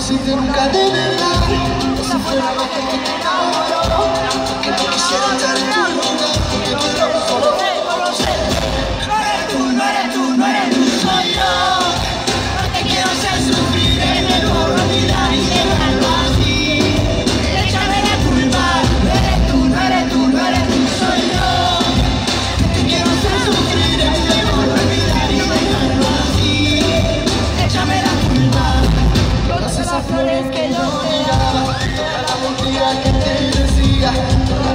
si te nunca de verdad, si fuera magia que te enamoró, que no quisiera amores que no te la mentira que te decía.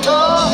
guitar.